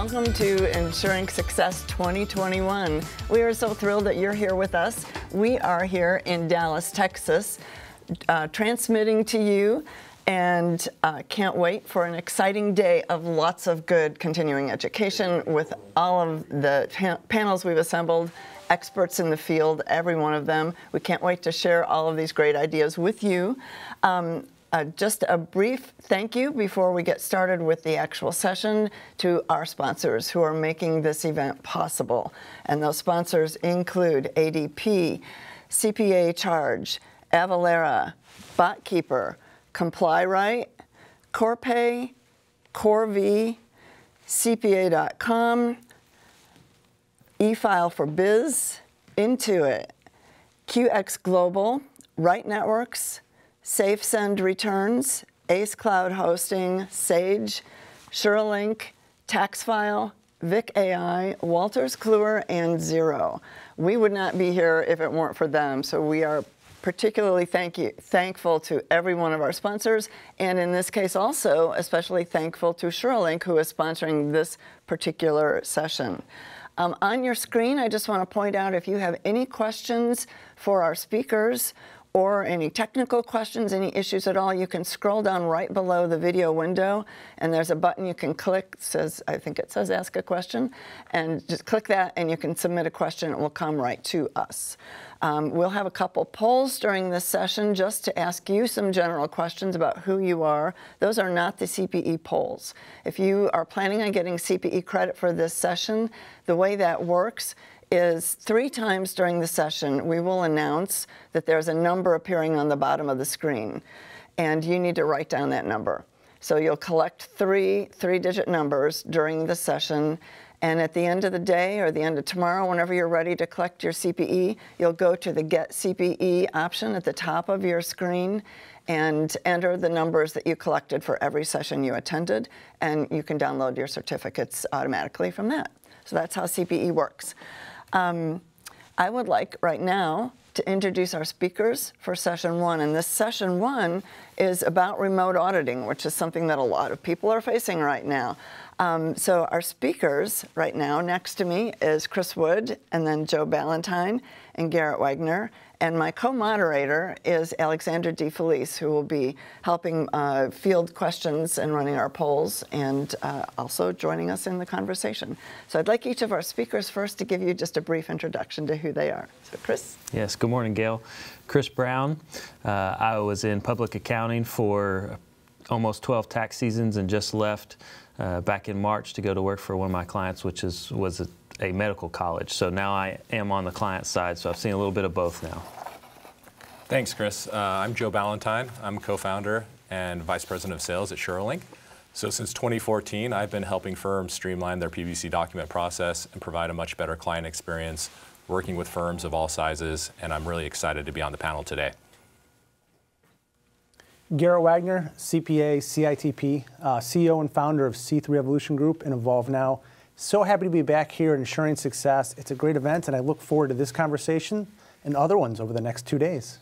Welcome to Ensuring Success 2021. We are so thrilled that you're here with us. We are here in Dallas, Texas, uh, transmitting to you and uh, can't wait for an exciting day of lots of good continuing education with all of the panels we've assembled, experts in the field, every one of them. We can't wait to share all of these great ideas with you. Um, uh, just a brief thank you before we get started with the actual session to our sponsors who are making this event possible. And those sponsors include ADP, CPA Charge, Avalara, BotKeeper, ComplyRight, CorePay, Corvee, CPA.com, eFile for Biz, Intuit, QX Global, Right Networks, SafeSend Returns, Ace Cloud Hosting, Sage, Suralink, TaxFile, Vic AI, Wolters Kluwer, and Xero. We would not be here if it weren't for them, so we are particularly thank you, thankful to every one of our sponsors, and in this case also especially thankful to Suralink, who is sponsoring this particular session. Um, on your screen, I just want to point out if you have any questions for our speakers or any technical questions, any issues at all, you can scroll down right below the video window and there's a button you can click, says, I think it says ask a question, and just click that and you can submit a question, it will come right to us. Um, we'll have a couple polls during this session just to ask you some general questions about who you are. Those are not the CPE polls. If you are planning on getting CPE credit for this session, the way that works is three times during the session, we will announce that there's a number appearing on the bottom of the screen, and you need to write down that number. So you'll collect three three-digit numbers during the session, and at the end of the day or the end of tomorrow, whenever you're ready to collect your CPE, you'll go to the Get CPE option at the top of your screen and enter the numbers that you collected for every session you attended, and you can download your certificates automatically from that. So that's how CPE works. Um, I would like right now to introduce our speakers for session one. And this session one is about remote auditing, which is something that a lot of people are facing right now. Um, so our speakers right now, next to me is Chris Wood, and then Joe Ballantyne and Garrett Wagner. And my co-moderator is Alexandra DeFelice, who will be helping uh, field questions and running our polls and uh, also joining us in the conversation. So I'd like each of our speakers first to give you just a brief introduction to who they are. So Chris? Yes, good morning, Gail. Chris Brown. Uh, I was in public accounting for almost 12 tax seasons and just left uh, back in March to go to work for one of my clients, which is was a a medical college. So now I am on the client side, so I've seen a little bit of both now. Thanks, Chris. Uh, I'm Joe Ballantyne. I'm co-founder and vice president of sales at Suralink. So since 2014, I've been helping firms streamline their PBC document process and provide a much better client experience, working with firms of all sizes, and I'm really excited to be on the panel today. Garrett Wagner, CPA, CITP, uh, CEO and founder of C3 Evolution Group and Evolve Now. So happy to be back here Ensuring Success. It's a great event, and I look forward to this conversation and other ones over the next two days.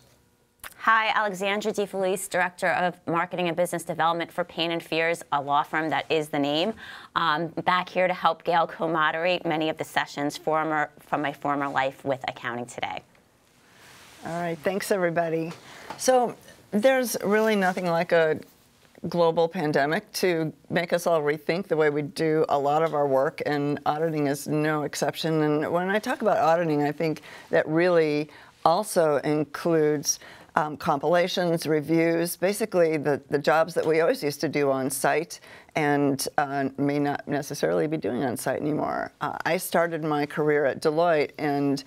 Hi, Alexandra DeFelice, Director of Marketing and Business Development for Payne & Fears, a law firm that is the name. Um, back here to help Gail co-moderate many of the sessions former, from my former life with Accounting Today. All right, thanks everybody. So there's really nothing like a global pandemic to make us all rethink the way we do a lot of our work, and auditing is no exception. And when I talk about auditing, I think that really also includes um, compilations, reviews, basically the, the jobs that we always used to do on site and uh, may not necessarily be doing on site anymore. Uh, I started my career at Deloitte and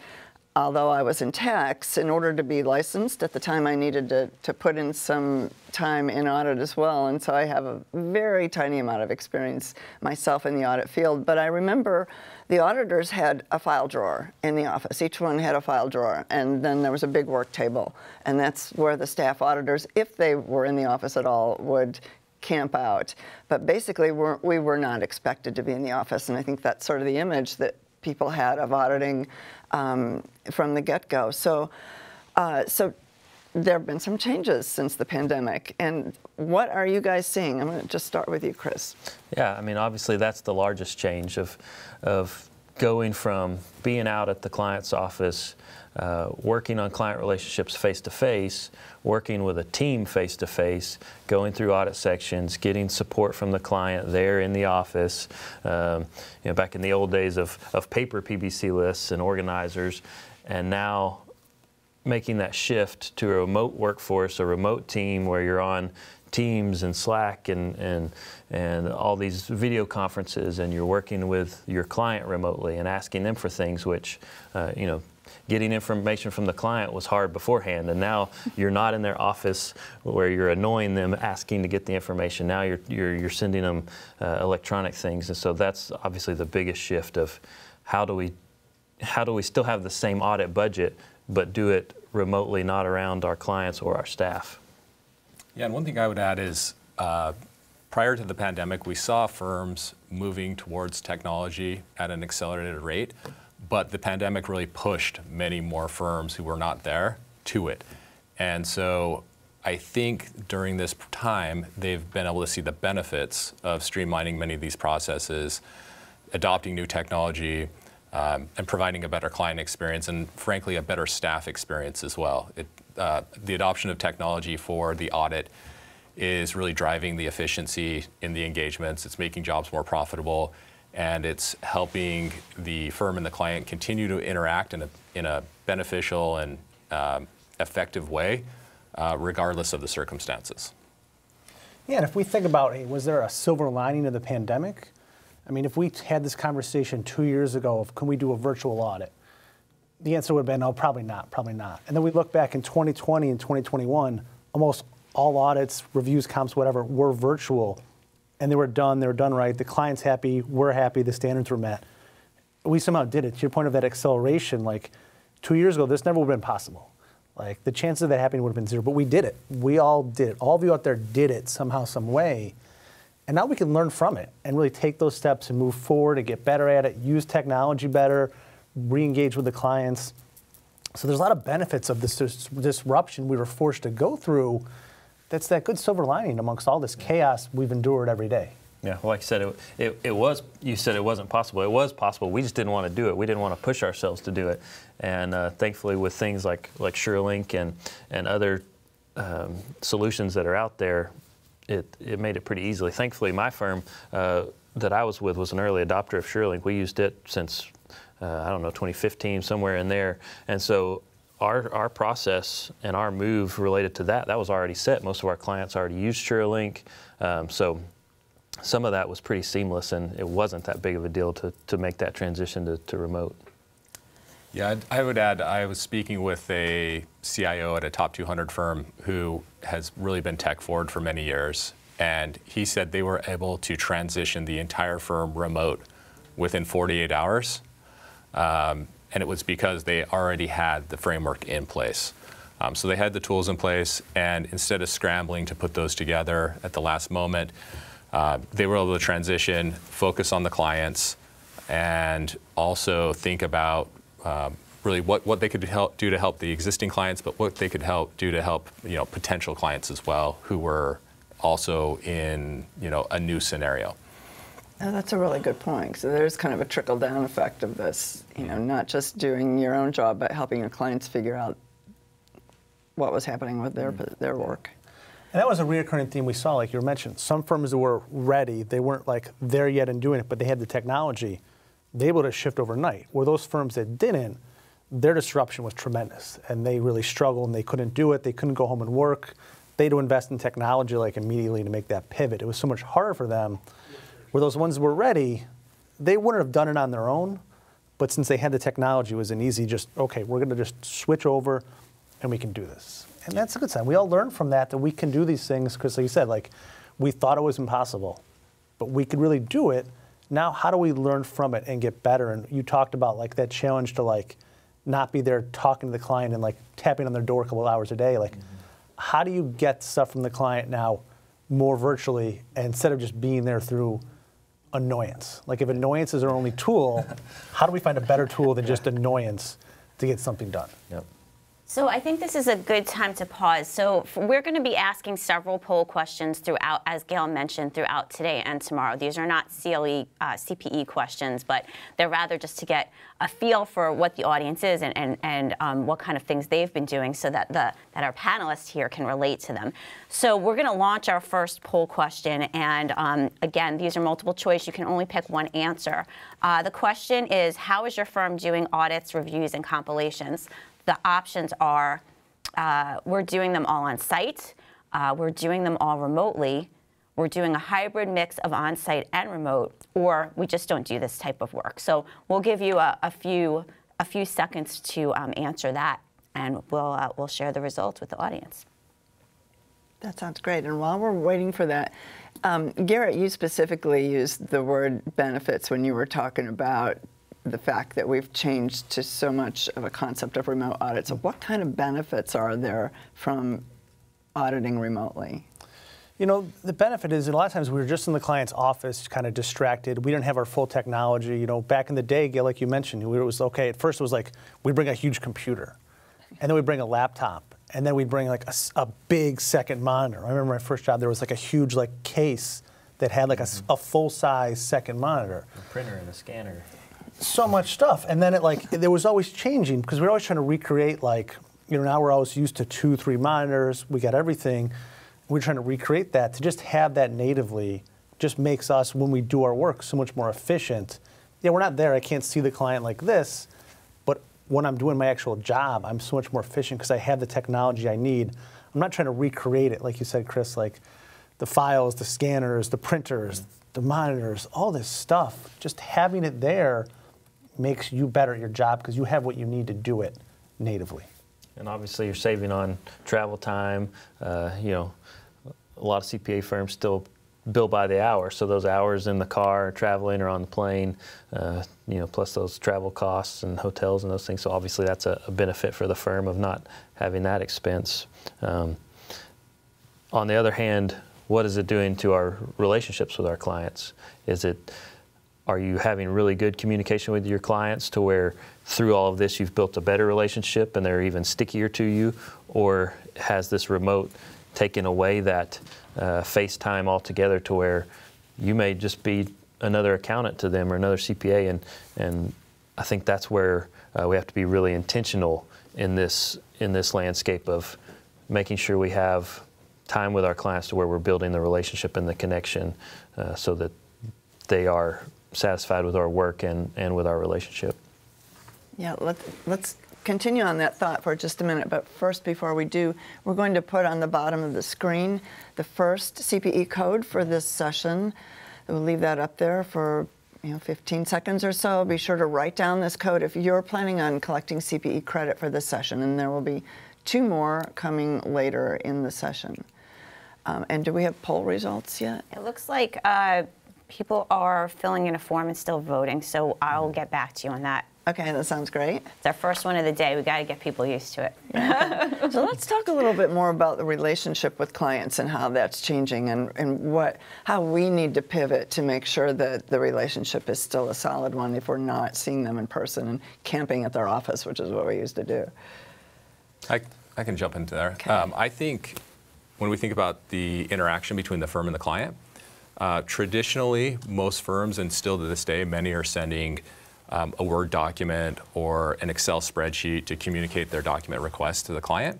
although I was in tax, in order to be licensed at the time, I needed to, to put in some time in audit as well. And so I have a very tiny amount of experience myself in the audit field. But I remember the auditors had a file drawer in the office. Each one had a file drawer. And then there was a big work table. And that's where the staff auditors, if they were in the office at all, would camp out. But basically, we're, we were not expected to be in the office. And I think that's sort of the image that people had of auditing um, from the get-go. So, uh, so there have been some changes since the pandemic. And what are you guys seeing? I'm going to just start with you, Chris. Yeah, I mean, obviously that's the largest change of, of going from being out at the client's office, uh, working on client relationships face to face, working with a team face to face, going through audit sections, getting support from the client there in the office. Um, you know, back in the old days of, of paper PBC lists and organizers, and now making that shift to a remote workforce, a remote team where you're on Teams and Slack and, and, and all these video conferences and you're working with your client remotely and asking them for things which, uh, you know, getting information from the client was hard beforehand and now you're not in their office where you're annoying them asking to get the information. Now you're, you're, you're sending them uh, electronic things and so that's obviously the biggest shift of how do we how do we still have the same audit budget but do it remotely not around our clients or our staff yeah, and one thing I would add is uh, prior to the pandemic, we saw firms moving towards technology at an accelerated rate, but the pandemic really pushed many more firms who were not there to it. And so I think during this time, they've been able to see the benefits of streamlining many of these processes, adopting new technology, um, and providing a better client experience, and frankly, a better staff experience as well. It, uh, the adoption of technology for the audit is really driving the efficiency in the engagements. It's making jobs more profitable, and it's helping the firm and the client continue to interact in a, in a beneficial and um, effective way, uh, regardless of the circumstances. Yeah, and if we think about, hey, was there a silver lining of the pandemic? I mean, if we had this conversation two years ago of can we do a virtual audit, the answer would have been no, probably not, probably not. And then we look back in 2020 and 2021, almost all audits, reviews, comps, whatever, were virtual, and they were done. They were done right. The client's happy. We're happy. The standards were met. We somehow did it. To your point of that acceleration, like two years ago, this never would have been possible. Like the chances of that happening would have been zero. But we did it. We all did it. All of you out there did it somehow, some way. And now we can learn from it and really take those steps and move forward and get better at it, use technology better, re-engage with the clients. So there's a lot of benefits of this disruption we were forced to go through. That's that good silver lining amongst all this chaos we've endured every day. Yeah, well, like I said, it, it, it, was, you said it wasn't possible. It was possible. We just didn't want to do it. We didn't want to push ourselves to do it. And uh, thankfully, with things like, like Suralink and, and other um, solutions that are out there, it, it made it pretty easily. Thankfully, my firm uh, that I was with was an early adopter of Suralink. We used it since uh, I don't know, 2015, somewhere in there. And so our, our process and our move related to that, that was already set. Most of our clients already used Suralink. Um, so some of that was pretty seamless and it wasn't that big of a deal to, to make that transition to, to remote. Yeah, I would add, I was speaking with a CIO at a top 200 firm who has really been tech forward for many years. And he said they were able to transition the entire firm remote within 48 hours um, and it was because they already had the framework in place. Um, so they had the tools in place, and instead of scrambling to put those together at the last moment, uh, they were able to transition, focus on the clients, and also think about um, really what, what they could help do to help the existing clients, but what they could help do to help you know potential clients as well who were also in you know a new scenario. Oh, that's a really good point. So there's kind of a trickle down effect of this, you know, not just doing your own job, but helping your clients figure out what was happening with their mm. their work. And that was a reoccurring theme we saw, like you mentioned. Some firms were ready, they weren't like there yet and doing it, but they had the technology. They able to shift overnight. Where those firms that didn't, their disruption was tremendous, and they really struggled and they couldn't do it. They couldn't go home and work. They had to invest in technology like immediately to make that pivot. It was so much harder for them where those ones were ready, they wouldn't have done it on their own. But since they had the technology, it was an easy just, okay, we're going to just switch over and we can do this. And that's a good sign. We all learn from that that we can do these things because, like you said, like we thought it was impossible, but we could really do it. Now, how do we learn from it and get better? And you talked about like that challenge to like not be there talking to the client and like tapping on their door a couple hours a day. Like, mm-hmm. how do you get stuff from the client now more virtually instead of just being there through annoyance. Like if annoyance is our only tool, how do we find a better tool than just annoyance to get something done? Yep. So I think this is a good time to pause. So we're going to be asking several poll questions throughout, as Gail mentioned, throughout today and tomorrow. These are not CLE, uh, CPE questions, but they're rather just to get a feel for what the audience is and, and, and um, what kind of things they've been doing so that, the, that our panelists here can relate to them. So we're going to launch our first poll question. And um, again, these are multiple choice. You can only pick one answer. Uh, the question is, how is your firm doing audits, reviews, and compilations? The options are uh, we're doing them all on site, uh, we're doing them all remotely, we're doing a hybrid mix of on site and remote, or we just don't do this type of work. So we'll give you a, a few, a few seconds to um, answer that, and we'll, uh, we'll share the results with the audience. That sounds great. And while we're waiting for that, um, Garrett, you specifically used the word benefits when you were talking about the fact that we've changed to so much of a concept of remote audit. So, what kind of benefits are there from auditing remotely? You know, the benefit is a lot of times we were just in the client's office, kind of distracted. We didn't have our full technology. You know, back in the day, Gail, like you mentioned, it was okay. At first, it was like we bring a huge computer, and then we bring a laptop, and then we bring like a, a, big second monitor. I remember my first job, there was like a huge like case that had like a, a full size second monitor. A printer and a scanner so much stuff. And then it like there was always changing because we are always trying to recreate like you know now we're always used to two three monitors. We got everything. We're trying to recreate that to just have that natively just makes us when we do our work so much more efficient. Yeah, we're not there. I can't see the client like this, but when I'm doing my actual job, I'm so much more efficient because I have the technology I need. I'm not trying to recreate it like you said, Chris. Like the files, the scanners, the printers, the monitors, all this stuff. Just having it there makes you better at your job because you have what you need to do it natively. And obviously, you're saving on travel time. Uh, you know, a lot of CPA firms still bill by the hour, so those hours in the car, traveling, or on the plane, uh, you know, plus those travel costs and hotels and those things. So obviously, that's a, a benefit for the firm of not having that expense. Um, on the other hand, what is it doing to our relationships with our clients? Is it are you having really good communication with your clients to where through all of this you've built a better relationship and they're even stickier to you? Or has this remote taken away that uh, FaceTime altogether to where you may just be another accountant to them or another CPA? And, and I think that's where uh, we have to be really intentional in this, in this landscape of making sure we have time with our clients to where we're building the relationship and the connection uh, so that they are satisfied with our work and, and with our relationship. Yeah, let, let's continue on that thought for just a minute. But first, before we do, we're going to put on the bottom of the screen the first CPE code for this session. We'll leave that up there for you know 15 seconds or so. Be sure to write down this code if you're planning on collecting CPE credit for this session, and there will be two more coming later in the session. Um, and do we have poll results yet? It looks like uh, people are filling in a form and still voting, so I'll get back to you on that. Okay, that sounds great. It's our first one of the day. We got to get people used to it. so let's talk a little bit more about the relationship with clients and how that's changing and, and what how we need to pivot to make sure that the relationship is still a solid one if we're not seeing them in person and camping at their office, which is what we used to do. I, I can jump into there. Okay. Um, I think when we think about the interaction between the firm and the client, uh, traditionally, most firms, and still to this day, many are sending um, a Word document or an Excel spreadsheet to communicate their document request to the client.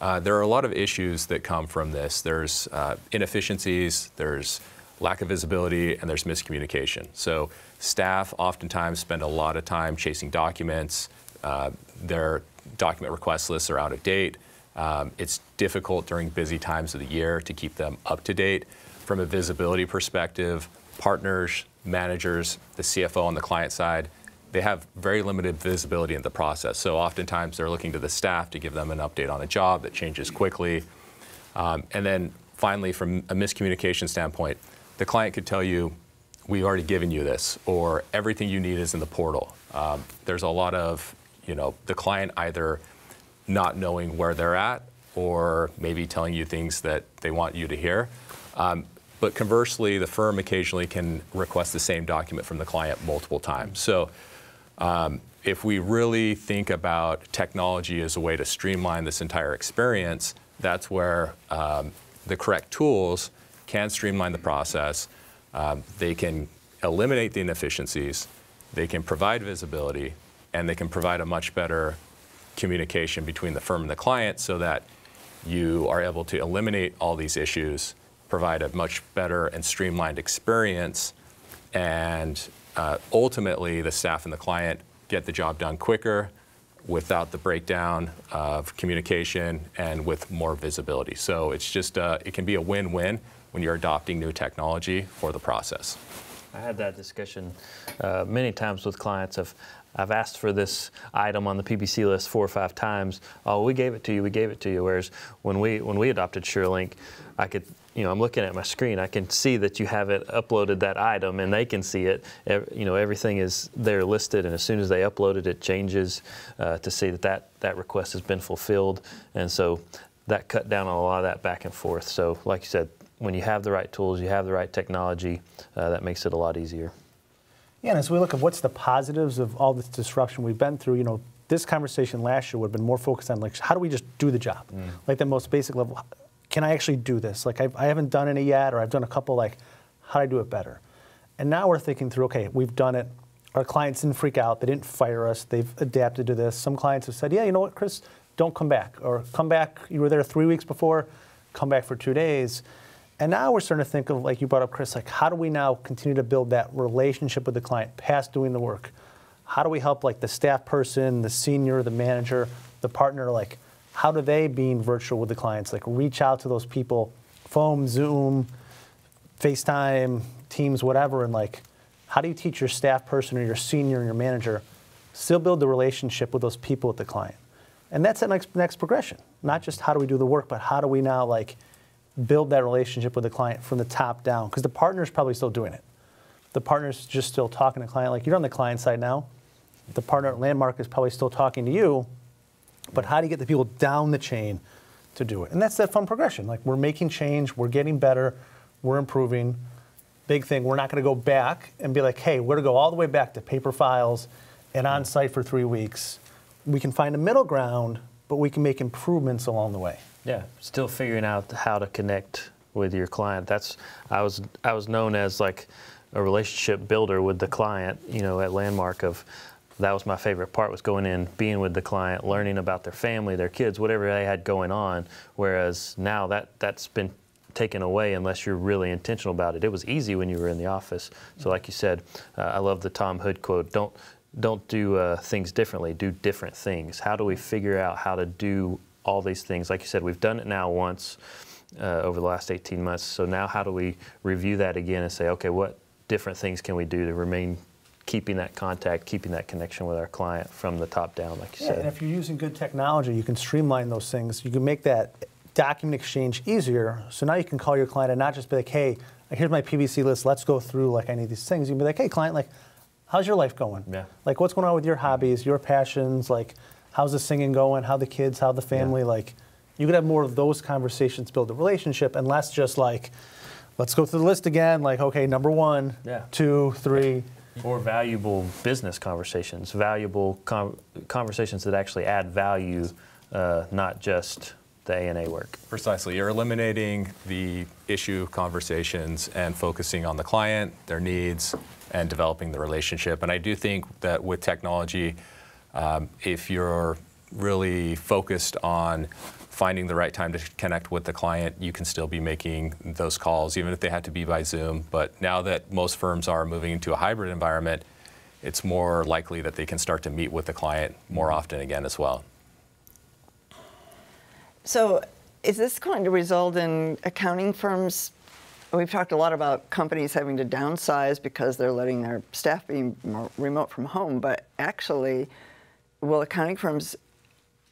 Uh, there are a lot of issues that come from this. There's uh, inefficiencies, there's lack of visibility, and there's miscommunication. So staff oftentimes spend a lot of time chasing documents. Uh, their document request lists are out of date. Um, it's difficult during busy times of the year to keep them up to date from a visibility perspective, partners, managers, the CFO on the client side, they have very limited visibility in the process. So oftentimes they're looking to the staff to give them an update on a job that changes quickly. Um, and then finally, from a miscommunication standpoint, the client could tell you, we've already given you this, or everything you need is in the portal. Um, there's a lot of, you know, the client either not knowing where they're at or maybe telling you things that they want you to hear. Um, but conversely, the firm occasionally can request the same document from the client multiple times. So um, if we really think about technology as a way to streamline this entire experience, that's where um, the correct tools can streamline the process. Um, they can eliminate the inefficiencies, they can provide visibility, and they can provide a much better communication between the firm and the client so that you are able to eliminate all these issues, provide a much better and streamlined experience, and uh, ultimately the staff and the client get the job done quicker without the breakdown of communication and with more visibility. So it's just, uh, it can be a win-win when you're adopting new technology for the process. I had that discussion uh, many times with clients of I've asked for this item on the PBC list four or five times. Oh, we gave it to you. We gave it to you. Whereas when we when we adopted Suralink, I could you know I'm looking at my screen. I can see that you have it uploaded that item, and they can see it. You know everything is there listed, and as soon as they upload it, it changes uh, to see that, that that request has been fulfilled. And so that cut down on a lot of that back and forth. So like you said, when you have the right tools, you have the right technology, uh, that makes it a lot easier. Yeah, and as we look at what's the positives of all this disruption we've been through, you know, this conversation last year would have been more focused on like how do we just do the job, mm. like the most basic level. Can I actually do this? Like I've, I have not done any yet, or I've done a couple. Like how do I do it better? And now we're thinking through. Okay, we've done it. Our clients didn't freak out. They didn't fire us. They've adapted to this. Some clients have said, yeah, you know what, Chris, don't come back, or come back. You were there three weeks before. Come back for two days. And now we're starting to think of, like you brought up, Chris, like how do we now continue to build that relationship with the client past doing the work? How do we help like the staff person, the senior, the manager, the partner, like how do they, being virtual with the clients, like reach out to those people, phone, Zoom, FaceTime, Teams, whatever, and like how do you teach your staff person or your senior and your manager still build the relationship with those people with the client? And that's the next next progression. Not just how do we do the work, but how do we now like build that relationship with the client from the top down because the partner is probably still doing it. The partner's just still talking to the client, like you're on the client side now. The partner at Landmark is probably still talking to you, but how do you get the people down the chain to do it? And that's that fun progression. Like we're making change, we're getting better, we're improving. Big thing, we're not going to go back and be like, hey, we're going to go all the way back to paper files and on mm. site for three weeks. We can find a middle ground, but we can make improvements along the way. Yeah, still figuring out how to connect with your client. That's I was I was known as like a relationship builder with the client. You know, at Landmark of that was my favorite part was going in, being with the client, learning about their family, their kids, whatever they had going on. Whereas now that that's been taken away unless you're really intentional about it. It was easy when you were in the office. So, like you said, uh, I love the Tom Hood quote: "Don't don't do uh, things differently. Do different things. How do we figure out how to do all these things. Like you said, we've done it now once uh, over the last 18 months. So now how do we review that again and say, okay, what different things can we do to remain keeping that contact, keeping that connection with our client from the top down, like you yeah, said. And if you're using good technology, you can streamline those things. You can make that document exchange easier. So now you can call your client and not just be like, hey, here's my PBC list. Let's go through like any of these things. You can be like, hey, client, like, how's your life going? Yeah. Like, what's going on with your mm-hmm. hobbies, your passions? Like, how's the singing going? How the kids? How the family? Yeah. Like, you could have more of those conversations, build a relationship, and less just like, let's go through the list again. Like, okay, number one, yeah. two, three. Or valuable business conversations, valuable com- conversations that actually add value, uh, not just the A&A work. Precisely. You're eliminating the issue conversations and focusing on the client, their needs, and developing the relationship. And I do think that with technology, um, if you're really focused on finding the right time to connect with the client, you can still be making those calls, even if they have to be by Zoom. But now that most firms are moving into a hybrid environment, it's more likely that they can start to meet with the client more mm-hmm. often again as well. So, is this going to result in accounting firms? We've talked a lot about companies having to downsize because they're letting their staff be remote from home, but actually, well, accounting firms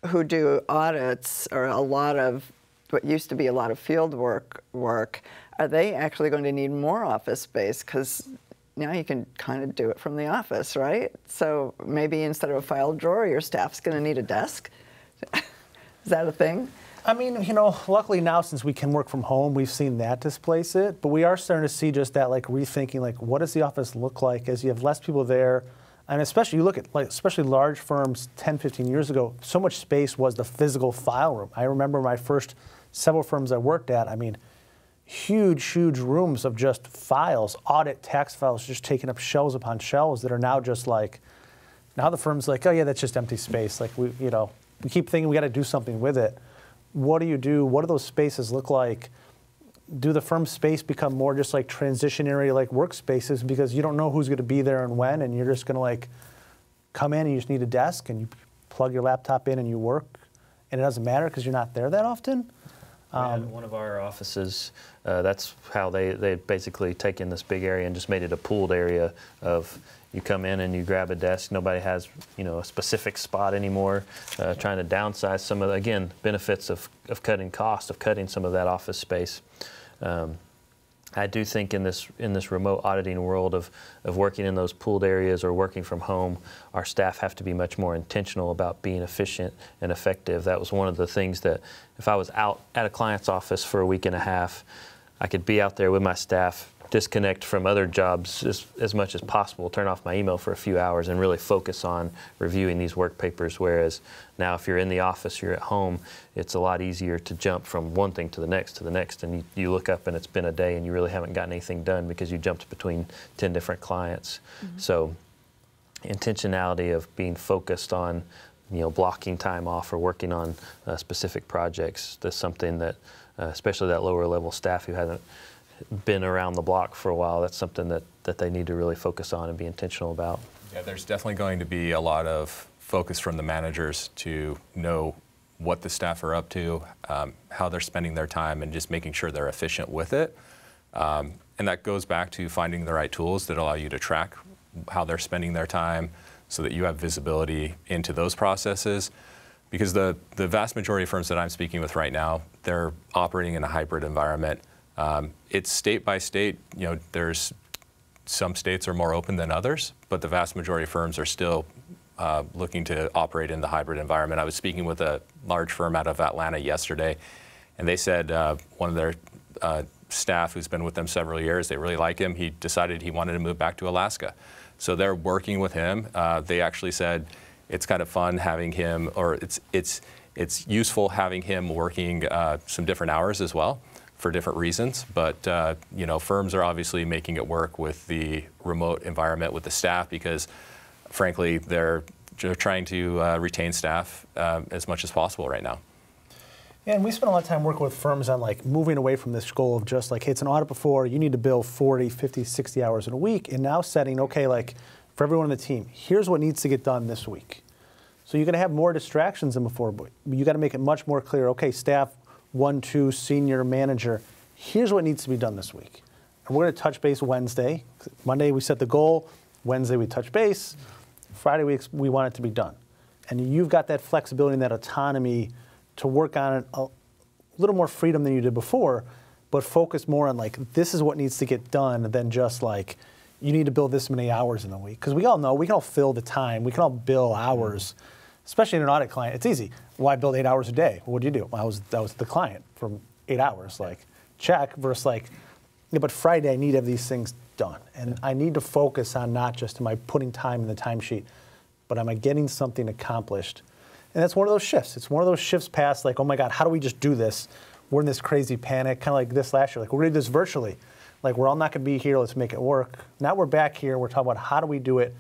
who do audits or a lot of what used to be a lot of field work work are they actually going to need more office space? Because now you can kind of do it from the office right? So maybe instead of a file drawer your staff's going to need a desk? Is that a thing? I mean, you know, luckily now since we can work from home, we've seen that displace it. But we are starting to see just that, like rethinking, like what does the office look like? As you have less people there, And especially you look at like especially large firms 10, 15 years ago, so much space was the physical file room. I remember my first several firms I worked at, I mean, huge, huge rooms of just files, audit tax files, just taking up shelves upon shelves that are now just like, now the firm's like, oh yeah, that's just empty space. Like we, you know, we keep thinking we got to do something with it. What do you do? What do those spaces look like? Do the firm space become more just like transitionary like workspaces because you don't know who's going to be there and when, and you're just going to like come in and you just need a desk and you plug your laptop in and you work, and it doesn't matter because you're not there that often. Um, one of our offices, uh, that's how they, they basically taken this big area and just made it a pooled area of you come in and you grab a desk. Nobody has you know a specific spot anymore. Uh, trying to downsize some of the, again benefits of, of cutting cost of cutting some of that office space. Um, I do think in this in this remote auditing world of, of working in those pooled areas or working from home, our staff have to be much more intentional about being efficient and effective. That was one of the things that if I was out at a client's office for a week and a half, I could be out there with my staff disconnect from other jobs as, as much as possible, turn off my email for a few hours, and really focus on reviewing these work papers. Whereas now, if you're in the office, you're at home, it's a lot easier to jump from one thing to the next to the next. And you, you look up and it's been a day and you really haven't gotten anything done because you jumped between 10 different clients. Mm-hmm. So, intentionality of being focused on you know, blocking time off or working on uh, specific projects. That's something that, uh, especially that lower level staff who hasn't been around the block for a while, that's something that, that they need to really focus on and be intentional about. Yeah, there's definitely going to be a lot of focus from the managers to know what the staff are up to, um, how they're spending their time, and just making sure they're efficient with it. Um, and that goes back to finding the right tools that allow you to track how they're spending their time so that you have visibility into those processes. Because the, the vast majority of firms that I'm speaking with right now, they're operating in a hybrid environment. Um, it's state by state. You know, there's some states are more open than others, but the vast majority of firms are still uh, looking to operate in the hybrid environment. I was speaking with a large firm out of Atlanta yesterday, and they said uh, one of their uh, staff who's been with them several years, they really like him. He decided he wanted to move back to Alaska. So they're working with him. Uh, they actually said it's kind of fun having him, or it's, it's, it's useful having him working uh, some different hours as well for different reasons. But uh, you know, firms are obviously making it work with the remote environment with the staff because, frankly, they're, they're trying to uh, retain staff uh, as much as possible right now. Yeah, and we spend a lot of time working with firms on like moving away from this goal of just like, hey, it's an audit before, you need to bill 40, 50, 60 hours in a week, and now setting, okay, like for everyone on the team, here's what needs to get done this week. So you're going to have more distractions than before, but you got to make it much more clear. Okay, staff, one, two, senior manager, here's what needs to be done this week. And we're going to touch base Wednesday. Monday we set the goal. Wednesday we touch base. Friday we, we want it to be done. And you've got that flexibility and that autonomy to work on it a little more freedom than you did before, but focus more on like, this is what needs to get done than just like, you need to build this many hours in a week. Because we all know we can all fill the time, we can all bill hours. Mm-hmm especially in an audit client, it's easy. Why build eight hours a day? What do you do? Well, I was that was the client for eight hours. Like check versus like, yeah, but Friday I need to have these things done, and I need to focus on not just am I putting time in the timesheet, but am I getting something accomplished? And that's one of those shifts. It's one of those shifts past like, oh my God, how do we just do this? We're in this crazy panic, kind of like this last year. Like we're gonna do this virtually. Like we're all not gonna be here. Let's make it work. Now we're back here. We're talking about how do we do it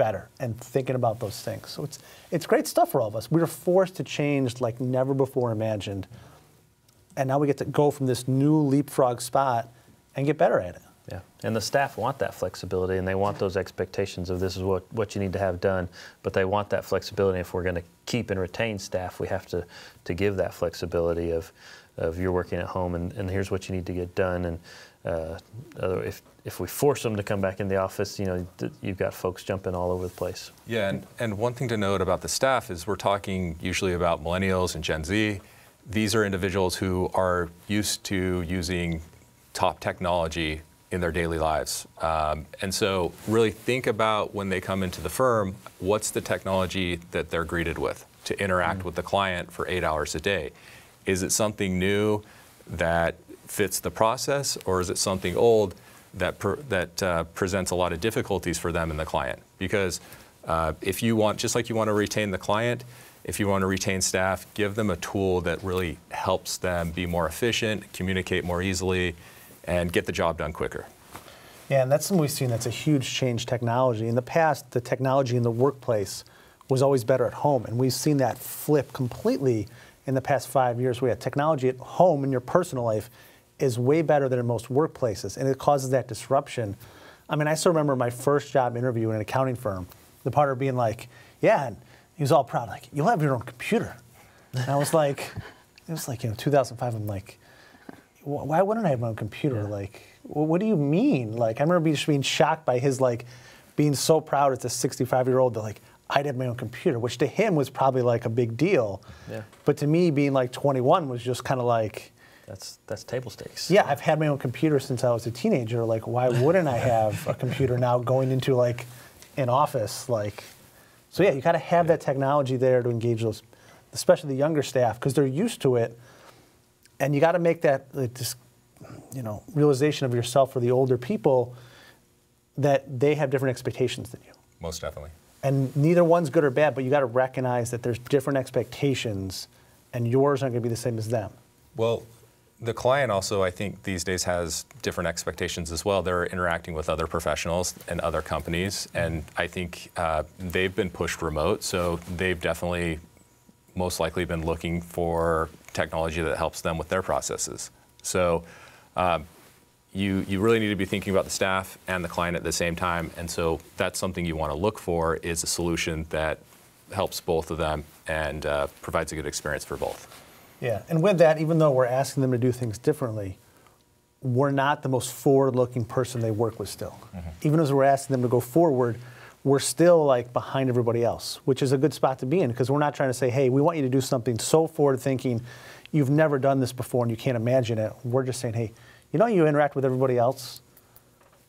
better and thinking about those things. So it's it's great stuff for all of us. We were forced to change like never before imagined. And now we get to go from this new leapfrog spot and get better at it. Yeah, and the staff want that flexibility and they want those expectations of this is what, what you need to have done, but they want that flexibility. If we're going to keep and retain staff, we have to, to give that flexibility of, of you're working at home and, and here's what you need to get done. And uh, if if we force them to come back in the office, you know, you've got folks jumping all over the place. Yeah, and, and one thing to note about the staff is we're talking usually about millennials and Gen Z. These are individuals who are used to using top technology in their daily lives. Um, and so, really think about when they come into the firm, what's the technology that they're greeted with to interact mm-hmm. with the client for eight hours a day? Is it something new that fits the process, or is it something old that, per, that uh, presents a lot of difficulties for them and the client. Because uh, if you want, just like you want to retain the client, if you want to retain staff, give them a tool that really helps them be more efficient, communicate more easily, and get the job done quicker. Yeah, and that's something we've seen that's a huge change technology. In the past, the technology in the workplace was always better at home, and we've seen that flip completely in the past five years. We had technology at home in your personal life is way better than in most workplaces, and it causes that disruption. I mean, I still remember my first job interview in an accounting firm, the partner being like, yeah, and he was all proud, like, you'll have your own computer. And I was like, it was like, you know, 2005, I'm like, why wouldn't I have my own computer? Yeah. Like, what do you mean? Like, I remember just being shocked by his, like, being so proud as a 65 year old that, like, I'd have my own computer, which to him was probably like a big deal. Yeah. But to me, being like 21 was just kind of like, that's that's table stakes. Yeah, I've had my own computer since I was a teenager. Like, why wouldn't I have a computer now going into like an office? Like, so yeah, you got to have that technology there to engage those, especially the younger staff, because they're used to it, and you got to make that like, this, you know, realization of yourself for the older people that they have different expectations than you. Most definitely. And neither one's good or bad, but you got to recognize that there's different expectations, and yours aren't going to be the same as them. Well, the client also, I think, these days has different expectations as well. They're interacting with other professionals and other companies, and I think uh, they've been pushed remote, so they've definitely most likely been looking for technology that helps them with their processes. So um, you, you really need to be thinking about the staff and the client at the same time, and so that's something you want to look for is a solution that helps both of them and uh, provides a good experience for both. Yeah, and with that, even though we're asking them to do things differently, we're not the most forward-looking person they work with still. Mm-hmm. Even as we're asking them to go forward, we're still like behind everybody else, which is a good spot to be in because we're not trying to say, hey, we want you to do something so forward-thinking, you've never done this before and you can't imagine it. We're just saying, hey, you know you interact with everybody else?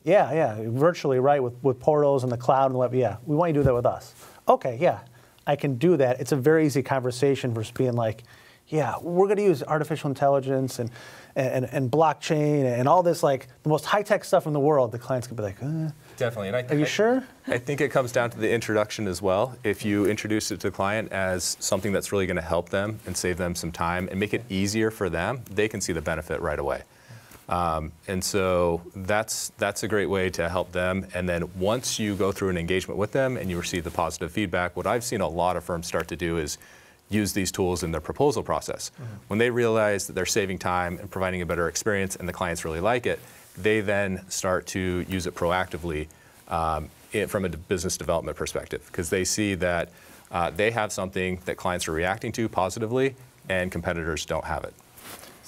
Yeah, yeah, virtually, right, with, with portals and the cloud and the web. Yeah, we want you to do that with us. Okay, yeah, I can do that. It's a very easy conversation versus being like, yeah, we're going to use artificial intelligence and, and, and blockchain and all this, like the most high tech stuff in the world, the clients can be like, uh, Definitely. And I, Are you I, sure? I think it comes down to the introduction as well. If you introduce it to the client as something that's really going to help them and save them some time and make it easier for them, they can see the benefit right away. Um, and so that's that's a great way to help them. And then once you go through an engagement with them and you receive the positive feedback, what I've seen a lot of firms start to do is use these tools in their proposal process. Mm-hmm. When they realize that they're saving time and providing a better experience and the clients really like it, they then start to use it proactively um, it, from a business development perspective because they see that uh, they have something that clients are reacting to positively and competitors don't have it.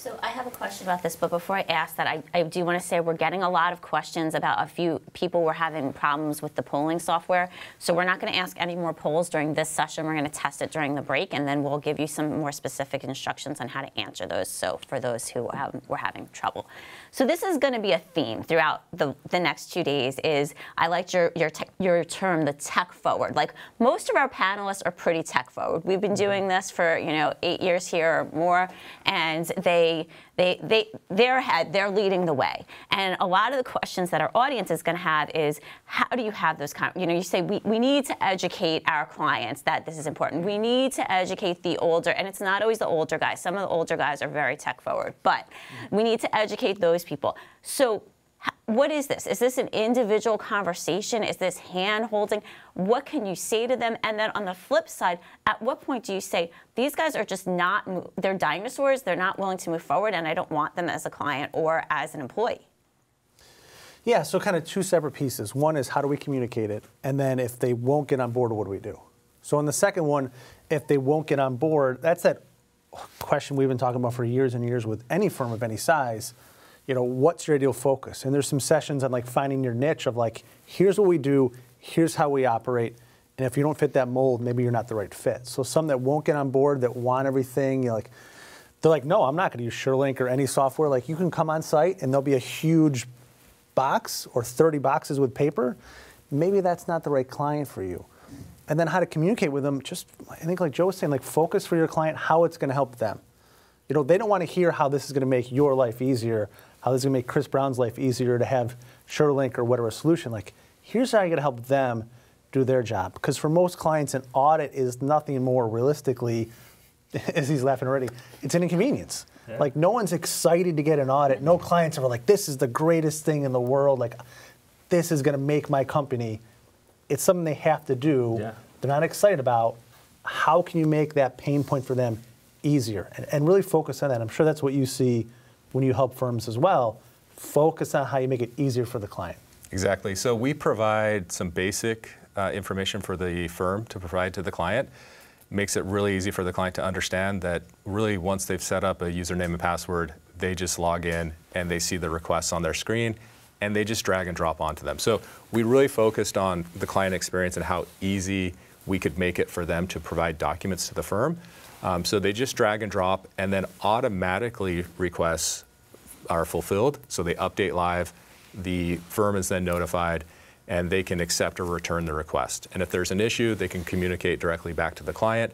So I have a question about this, but before I ask that, I, I do want to say we're getting a lot of questions about a few people were having problems with the polling software. So we're not going to ask any more polls during this session. We're going to test it during the break, and then we'll give you some more specific instructions on how to answer those. So for those who have, were having trouble. So this is going to be a theme throughout the, the next two days. Is I liked your your your term, the tech forward. Like most of our panelists are pretty tech forward. We've been mm-hmm. doing this for you know eight years here or more, and they they they they're ahead. They're leading the way. And a lot of the questions that our audience is going to have is how do you have those kind? You know, you say we, we need to educate our clients that this is important. We need to educate the older, and it's not always the older guys. Some of the older guys are very tech forward, but we need to educate those people. So what is this? Is this an individual conversation? Is this hand holding? What can you say to them? And then on the flip side, at what point do you say, these guys are just not, they're dinosaurs, they're not willing to move forward, and I don't want them as a client or as an employee? Yeah, so kind of two separate pieces. One is how do we communicate it? And then if they won't get on board, what do we do? So in the second one, if they won't get on board, that's that question we've been talking about for years and years with any firm of any size you know, what's your ideal focus? And there's some sessions on like finding your niche of like, here's what we do, here's how we operate. And if you don't fit that mold, maybe you're not the right fit. So some that won't get on board, that want everything, you know, like, they're like, no, I'm not going to use Suralink or any software. Like, you can come on site and there'll be a huge box or 30 boxes with paper. Maybe that's not the right client for you. And then how to communicate with them, just, I think like Joe was saying, like focus for your client how it's going to help them. You know, they don't want to hear how this is going to make your life easier how this is going to make Chris Brown's life easier to have Suralink or whatever solution, like here's how you're going to help them do their job. Because for most clients, an audit is nothing more realistically, as he's laughing already, it's an inconvenience. Yeah. Like no one's excited to get an audit. No clients are like, this is the greatest thing in the world. Like this is going to make my company. It's something they have to do. Yeah. They're not excited about. How can you make that pain point for them easier and, and really focus on that? I'm sure that's what you see when you help firms as well. Focus on how you make it easier for the client. Exactly. So we provide some basic uh, information for the firm to provide to the client. Makes it really easy for the client to understand that really once they've set up a username and password, they just log in and they see the requests on their screen and they just drag and drop onto them. So we really focused on the client experience and how easy we could make it for them to provide documents to the firm. Um, so they just drag and drop and then automatically requests are fulfilled. So they update live the firm is then notified and they can accept or return the request. And if there's an issue, they can communicate directly back to the client.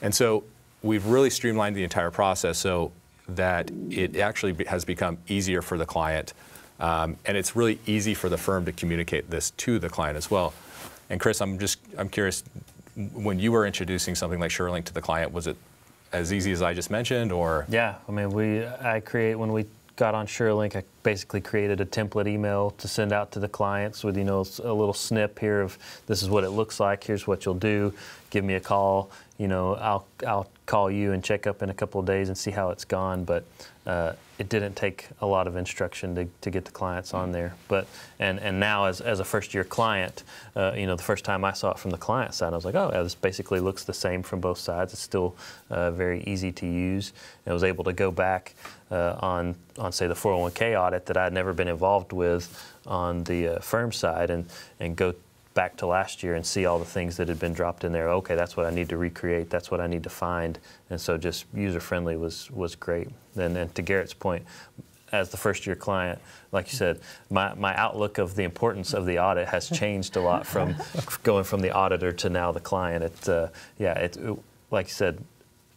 And so we've really streamlined the entire process so that it actually has become easier for the client. Um, and it's really easy for the firm to communicate this to the client as well. And Chris, I'm just I'm curious, when you were introducing something like Suralink to the client, was it as easy as I just mentioned, or? Yeah, I mean, we I create when we got on Suralink, I basically created a template email to send out to the clients with you know a little snip here of this is what it looks like. Here's what you'll do. Give me a call. You know, I'll I'll call you and check up in a couple of days and see how it's gone. But uh, it didn't take a lot of instruction to, to get the clients on there. But and and now as, as a first year client, uh, you know, the first time I saw it from the client side, I was like, oh, yeah, this basically looks the same from both sides. It's still uh, very easy to use. And I was able to go back uh, on on say the 401k audit that I'd never been involved with on the uh, firm side and and go back to last year and see all the things that had been dropped in there. Okay, that's what I need to recreate. That's what I need to find. And so just user friendly was was great. And, then to Garrett's point, as the first year client, like you said, my, my outlook of the importance of the audit has changed a lot from going from the auditor to now the client. It, uh, yeah, it, it, like you said,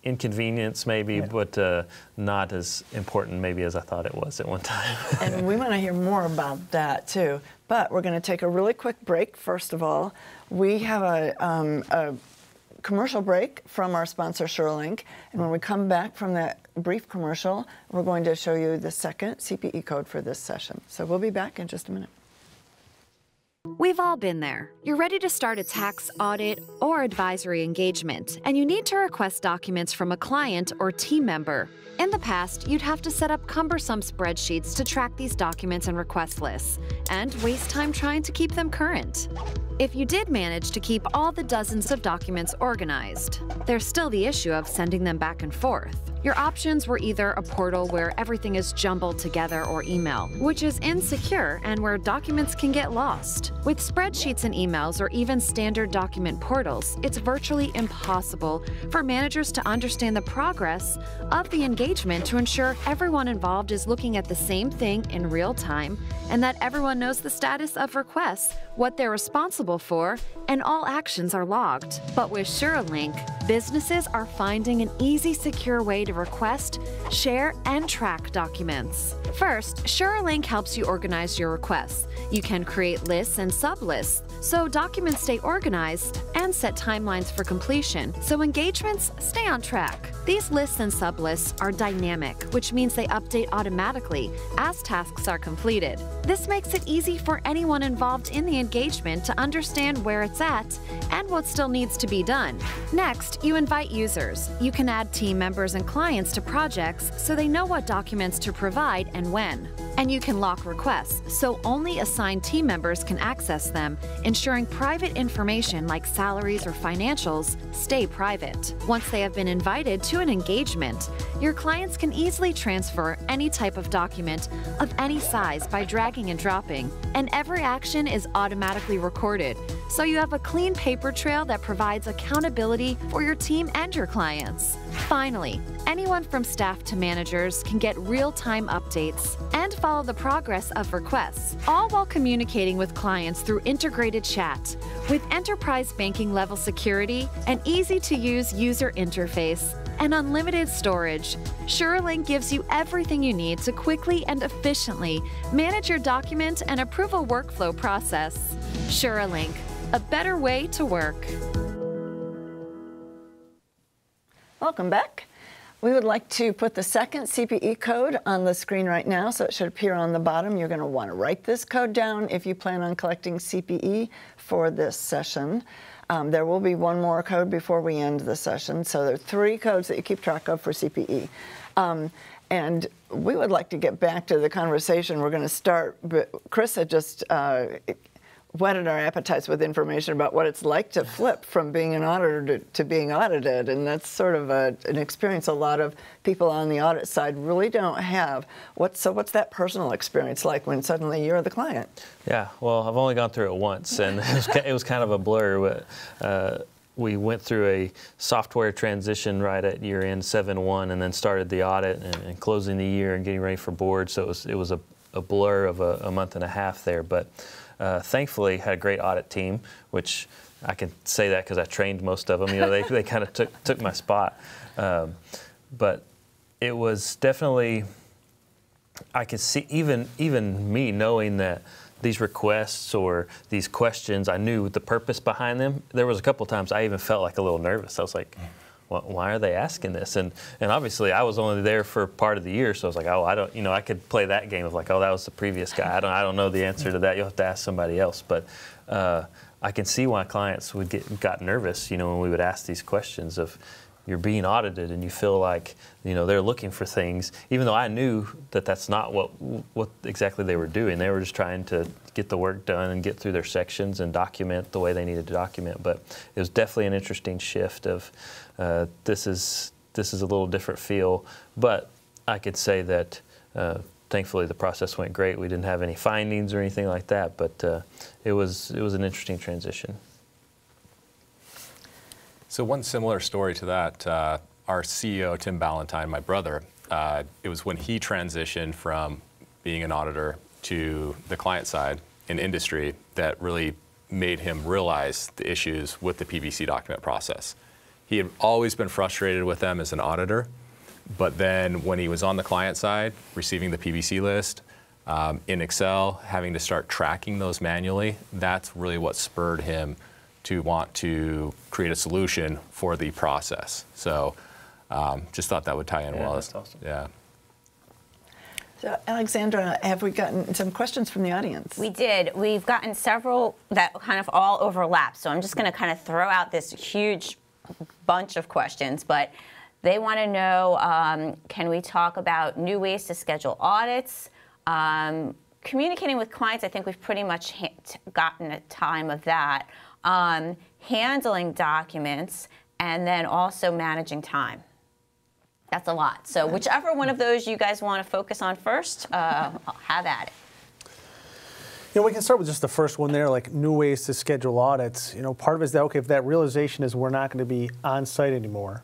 inconvenience maybe, yeah. but uh, not as important maybe as I thought it was at one time. and we want to hear more about that too. But we're going to take a really quick break. First of all, we have a, um, a commercial break from our sponsor Suralink, and when we come back from that brief commercial, we're going to show you the second CPE code for this session. So we'll be back in just a minute. We've all been there. You're ready to start a tax audit or advisory engagement, and you need to request documents from a client or team member. In the past, you'd have to set up cumbersome spreadsheets to track these documents and request lists, and waste time trying to keep them current. If you did manage to keep all the dozens of documents organized, there's still the issue of sending them back and forth. Your options were either a portal where everything is jumbled together or email, which is insecure and where documents can get lost. With spreadsheets and emails or even standard document portals, it's virtually impossible for managers to understand the progress of the engagement to ensure everyone involved is looking at the same thing in real time and that everyone knows the status of requests, what they're responsible for, and all actions are logged. But with Suralink, businesses are finding an easy, secure way to request, share, and track documents. First, Suralink helps you organize your requests. You can create lists and sublists so documents stay organized and set timelines for completion so engagements stay on track. These lists and sublists are dynamic, which means they update automatically as tasks are completed. This makes it easy for anyone involved in the engagement to understand where it's at and what still needs to be done. Next, you invite users. You can add team members and clients to projects so they know what documents to provide and when. And you can lock requests so only assigned team members can access them, ensuring private information like salaries or financials stay private. Once they have been invited to an engagement, your clients can easily transfer any type of document of any size by dragging and dropping, and every action is automatically recorded so you have a clean paper trail that provides accountability for your team and your clients. Finally, anyone from staff to managers can get real time updates and follow the progress of requests, all while communicating with clients through integrated chat. With enterprise banking level security, an easy to use user interface, and unlimited storage, Suralink gives you everything you need to quickly and efficiently manage your document and approval workflow process. Suralink, a better way to work. Welcome back. We would like to put the second CPE code on the screen right now, so it should appear on the bottom. You're going to want to write this code down if you plan on collecting CPE for this session. Um, there will be one more code before we end the session, so there are three codes that you keep track of for CPE. Um, and we would like to get back to the conversation. We're going to start, but Chris had just uh, whetted our appetites with information about what it's like to flip from being an auditor to, to being audited. And that's sort of a, an experience a lot of people on the audit side really don't have. What, so, what's that personal experience like when suddenly you're the client? Yeah, well, I've only gone through it once, and it was, it was kind of a blur. But, uh, we went through a software transition right at year end 7-1 and then started the audit and, and, closing the year and getting ready for board so it was, it was a, a blur of a, a month and a half there but uh, thankfully, had a great audit team, which I can say that because I trained most of them. You know, they, they kind of took took my spot. Um, but it was definitely I could see even even me knowing that these requests or these questions, I knew the purpose behind them. There was a couple times I even felt like a little nervous. I was like, well, why are they asking this? And and obviously I was only there for part of the year, so I was like, oh, I don't, you know, I could play that game of like, oh, that was the previous guy. I don't, I don't know the answer to that. You'll have to ask somebody else. But uh, I can see why clients would get got nervous, you know, when we would ask these questions of, you're being audited and you feel like you know they're looking for things even though I knew that that's not what what exactly they were doing they were just trying to get the work done and get through their sections and document the way they needed to document but it was definitely an interesting shift of uh, this is this is a little different feel but I could say that uh, thankfully the process went great we didn't have any findings or anything like that but uh, it was it was an interesting transition so one similar story to that, uh, our CEO, Tim Ballantyne, my brother, uh, it was when he transitioned from being an auditor to the client side in industry that really made him realize the issues with the PBC document process. He had always been frustrated with them as an auditor, but then when he was on the client side, receiving the PBC list um, in Excel, having to start tracking those manually, that's really what spurred him to want to create a solution for the process. So um, just thought that would tie in yeah, well. That's awesome. Yeah. So, Alexandra, have we gotten some questions from the audience? We did. We've gotten several that kind of all overlap. So I'm just going to kind of throw out this huge bunch of questions, but they want to know um, can we talk about new ways to schedule audits? Um, communicating with clients, I think we've pretty much gotten a time of that um, handling documents, and then also managing time. That's a lot. So whichever one of those you guys want to focus on first, uh, have at it. You know, we can start with just the first one there, like new ways to schedule audits. You know, part of it is that, okay, if that realization is we're not going to be on site anymore,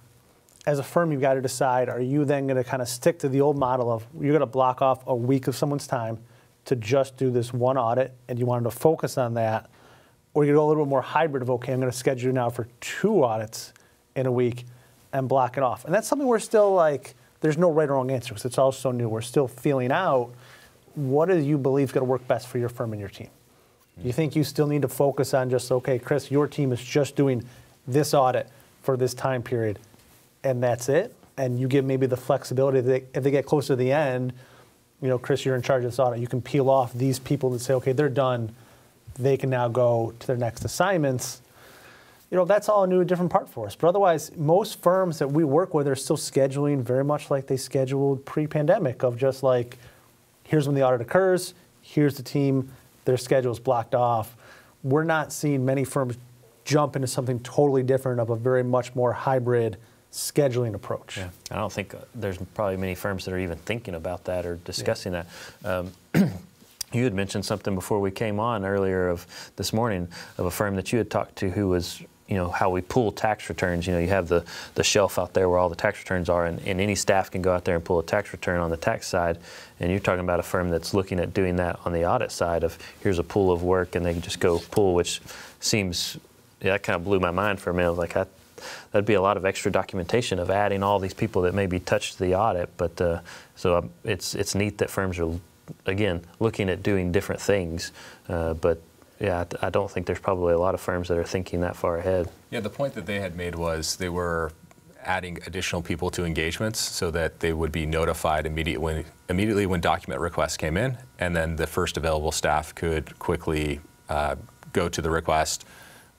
as a firm, you've got to decide are you then going to kind of stick to the old model of you're going to block off a week of someone's time to just do this one audit and you wanted to focus on that? Or you go a little bit more hybrid of, okay, I'm going to schedule now for two audits in a week and block it off. And that's something we're still like, there's no right or wrong answer because it's all so new. We're still feeling out what do you believe is going to work best for your firm and your team. You think you still need to focus on just, okay, Chris, your team is just doing this audit for this time period, and that's it? And you give maybe the flexibility that if they get closer to the end, you know, Chris, you're in charge of this audit. You can peel off these people and say, okay, they're done they can now go to their next assignments. You know, that's all a new, different part for us. But otherwise, most firms that we work with are still scheduling very much like they scheduled pre-pandemic of just like, here's when the audit occurs, here's the team, their schedule is blocked off. We're not seeing many firms jump into something totally different of a very much more hybrid scheduling approach. Yeah, I don't think uh, there's probably many firms that are even thinking about that or discussing yeah. that. Um, You had mentioned something before we came on earlier of this morning of a firm that you had talked to who was you know how we pull tax returns you know you have the, the shelf out there where all the tax returns are and, and, any staff can go out there and pull a tax return on the tax side and you're talking about a firm that's looking at doing that on the audit side of here's a pool of work and they can just go pull which seems yeah, that kind of blew my mind for a minute. I was like, I, that'd be a lot of extra documentation of adding all these people that maybe touched the audit. But uh, so um, it's it's neat that firms are again looking at doing different things. Uh, but yeah, I, I don't think there's probably a lot of firms that are thinking that far ahead. Yeah, the point that they had made was they were adding additional people to engagements so that they would be notified immediate when, immediately when document requests came in, and then the first available staff could quickly uh, go to the request,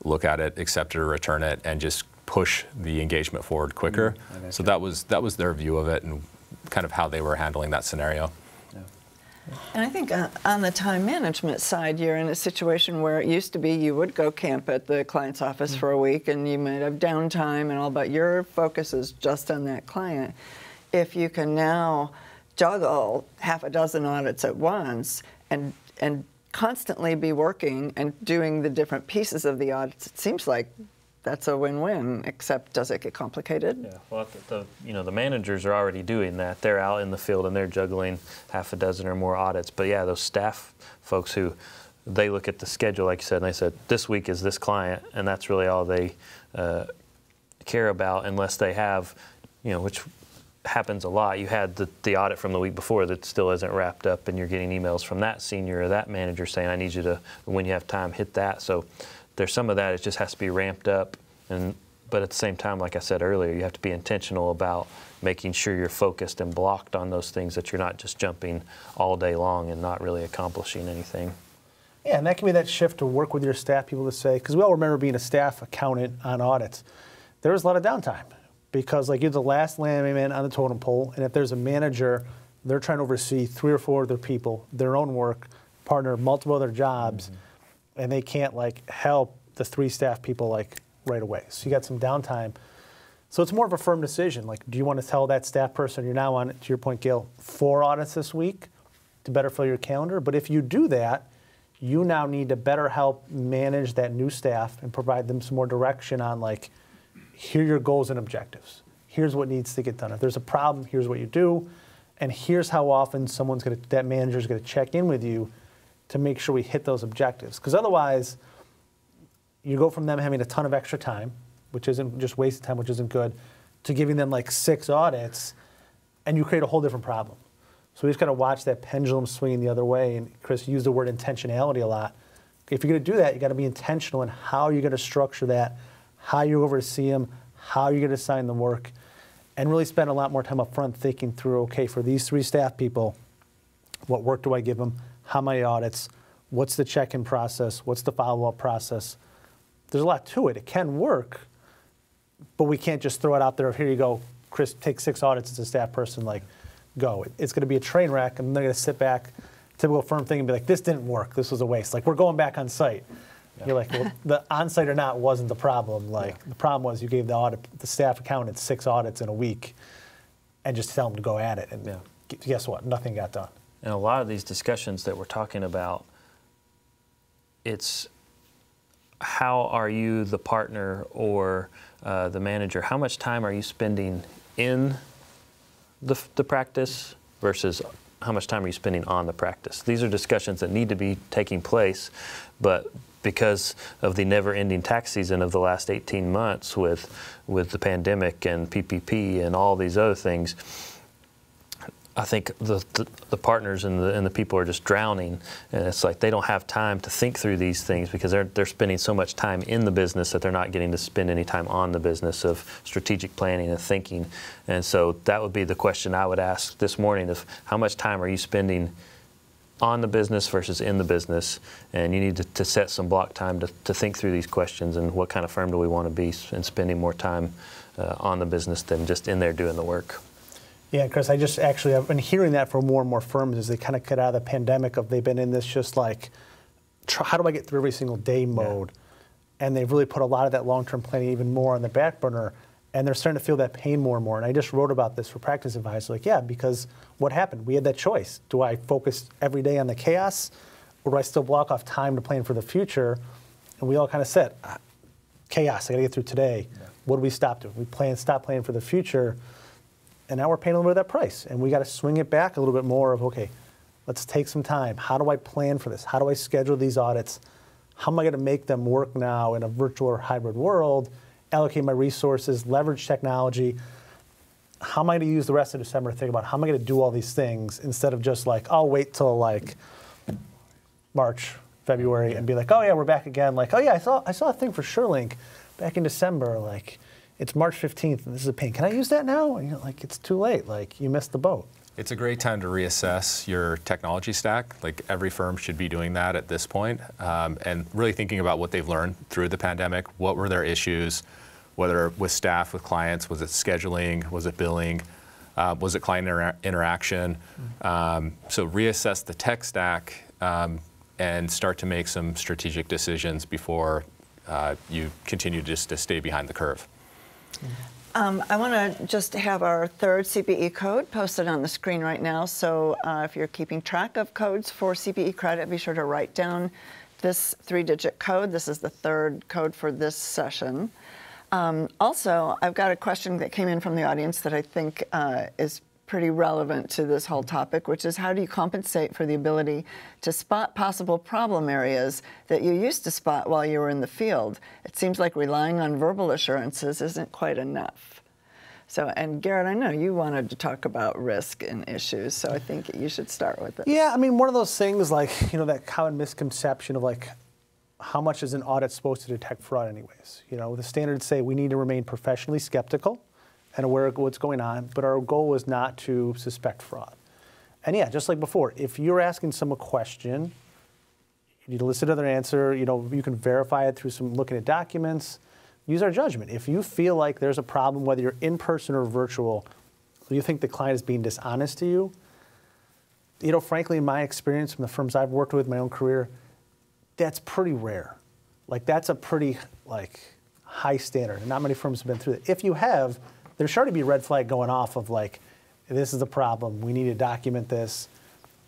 look at it, accept it or return it, and just push the engagement forward quicker. Mm, so that was that was their view of it and kind of how they were handling that scenario. And I think uh, on the time management side, you're in a situation where it used to be you would go camp at the client's office mm-hmm. for a week and you might have downtime and all, but your focus is just on that client. If you can now juggle half a dozen audits at once and and constantly be working and doing the different pieces of the audits, it seems like that's a win-win. Except, does it get complicated? Yeah. Well, the, you know the managers are already doing that. They're out in the field and they're juggling half a dozen or more audits. But yeah, those staff folks who they look at the schedule, like you said, and they said this week is this client, and that's really all they uh, care about, unless they have, you know, which happens a lot. You had the, the audit from the week before that still isn't wrapped up, and you're getting emails from that senior or that manager saying, "I need you to, when you have time, hit that." So there's some of that. It just has to be ramped up, and but at the same time, like I said earlier, you have to be intentional about making sure you're focused and blocked on those things that you're not just jumping all day long and not really accomplishing anything. Yeah, and that can be that shift to work with your staff people to say, because we all remember being a staff accountant on audits. There was a lot of downtime because, like, you're the last landman on the totem pole, and if there's a manager, they're trying to oversee three or four other people, their own work, partner multiple other jobs. Mm-hmm and they can't like help the three staff people like right away. So you got some downtime. So it's more of a firm decision. Like, do you want to tell that staff person you're now on, to your point, Gail, four audits this week to better fill your calendar? But if you do that, you now need to better help manage that new staff and provide them some more direction on like, here are your goals and objectives. Here's what needs to get done. If there's a problem, here's what you do, and here's how often someone's gonna, that manager's gonna check in with you to make sure we hit those objectives. Because otherwise, you go from them having a ton of extra time, which isn't just wasted time, which isn't good, to giving them like six audits, and you create a whole different problem. So we just got to watch that pendulum swinging the other way. And Chris used the word intentionality a lot. If you're going to do that, you got to be intentional in how you're going to structure that, how you oversee them, how you're going to assign the work, and really spend a lot more time up front thinking through okay, for these three staff people, what work do I give them? How many audits, what's the check-in process, what's the follow-up process. There's a lot to it. It can work, but we can't just throw it out there. Here you go, Chris, take six audits as a staff person. Like, go. It's going to be a train wreck, and they're going to sit back, typical firm thing, and be like, this didn't work. This was a waste. Like, we're going back on site. Yeah. You're like, well, the on-site or not wasn't the problem. Like, yeah. the problem was you gave the audit, the staff accountant six audits in a week, and just tell them to go at it. And yeah. guess what? Nothing got done. And a lot of these discussions that we're talking about, it's how are you the partner or uh, the manager? How much time are you spending in the, the practice versus how much time are you spending on the practice? These are discussions that need to be taking place, but because of the never-ending tax season of the last 18 months with with the pandemic and PPP and all these other things, I think the, the, the, partners and the, and the people are just drowning. And it's like they don't have time to think through these things because they're, they're spending so much time in the business that they're not getting to spend any time on the business of strategic planning and thinking. And so that would be the question I would ask this morning of how much time are you spending on the business versus in the business? And you need to, to set some block time to, to think through these questions and what kind of firm do we want to be and spending more time uh, on the business than just in there doing the work. Yeah, Chris, I just actually I've been hearing that from more and more firms as they kind of get out of the pandemic of they've been in this just like, how do I get through every single day mode? Yeah. And they've really put a lot of that long-term planning even more on the back burner, and they're starting to feel that pain more and more. And I just wrote about this for Practice Advisor, like, yeah, because what happened? We had that choice. Do I focus every day on the chaos, or do I still block off time to plan for the future? And we all kind of said, ah, chaos. I got to get through today. Yeah. What do we stop doing? We plan, stop planning for the future and now we're paying a little bit of that price. And we got to swing it back a little bit more of, okay, let's take some time. How do I plan for this? How do I schedule these audits? How am I going to make them work now in a virtual or hybrid world? allocate my resources, leverage technology. How am I going to use the rest of December to think about how am I going to do all these things instead of just like I'll wait till like March, February, and be like, oh yeah, we're back again. Like, oh yeah, I saw I saw a thing for Suralink back in December. Like, it's March 15th, and this is a pain. Can I use that now? And you're like, it's too late. Like, you missed the boat. It's a great time to reassess your technology stack. Like every firm should be doing that at this point, um, and really thinking about what they've learned through the pandemic. What were their issues, whether with staff, with clients? Was it scheduling? Was it billing? Uh, was it client inter- interaction? Um, so reassess the tech stack um, and start to make some strategic decisions before uh, you continue just to stay behind the curve. Um, I want to just have our third CPE code posted on the screen right now. So uh, if you're keeping track of codes for CPE credit, be sure to write down this three-digit code. This is the third code for this session. Um, also, I've got a question that came in from the audience that I think uh, is pretty relevant to this whole topic, which is how do you compensate for the ability to spot possible problem areas that you used to spot while you were in the field? It seems like relying on verbal assurances isn't quite enough. So, and Garrett, I know you wanted to talk about risk and issues, so I think you should start with it. Yeah, I mean, one of those things like, you know, that common misconception of like, how much is an audit supposed to detect fraud, anyways? You know, the standards say we need to remain professionally skeptical and aware of what's going on, but our goal is not to suspect fraud. And yeah, just like before, if you're asking someone a question, you need to listen to their answer. You know, you can verify it through some looking at documents. Use our judgment. If you feel like there's a problem, whether you're in person or virtual, you think the client is being dishonest to you, you know, frankly, in my experience from the firms I've worked with, my own career, that's pretty rare. Like that's a pretty like high standard, and not many firms have been through that. If you have, there's sure to be a red flag going off of like, this is a problem. We need to document this,